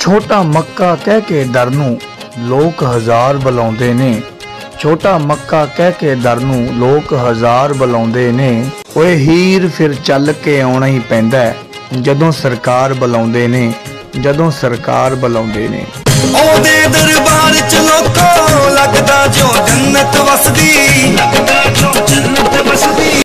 ਛੋਟਾ ਮੱਕਾ ਕਹਿ ਕੇ ਦਰ ਨੂੰ ਲੋਕ ਹਜ਼ਾਰ ਬੁਲਾਉਂਦੇ ਨੇ। ਛੋਟਾ ਮੱਕਾ ਕਹਿ ਕੇ ਦਰ ਨੂੰ ਲੋਕ ਹਜ਼ਾਰ ਬੁਲਾਉਂਦੇ ਨੇ। ਓਏ ਹੀਰ ਫਿਰ ਚੱਲ ਕੇ ਆਉਣਾ ਹੀ ਪੈਂਦਾ ਜਦੋਂ ਸਰਕਾਰ ਬੁਲਾਉਂਦੇ ਨੇ, ਜਦੋਂ ਸਰਕਾਰ ਬੁਲਾਉਂਦੇ ਨੇ। ਉਹਦੇ ਦਰਬਾਰ ਚ ਲੋਕੋ ਲੱਗਦਾ ਜੋ ਜੰਨਤ ਵਸਦੀ।